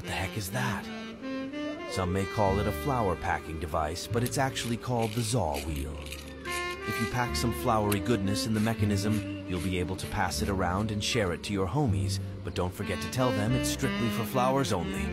What the heck is that? Some may call it a flower packing device, but it's actually called the Za Wheel. If you pack some flowery goodness in the mechanism, you'll be able to pass it around and share it to your homies, but don't forget to tell them it's strictly for flowers only.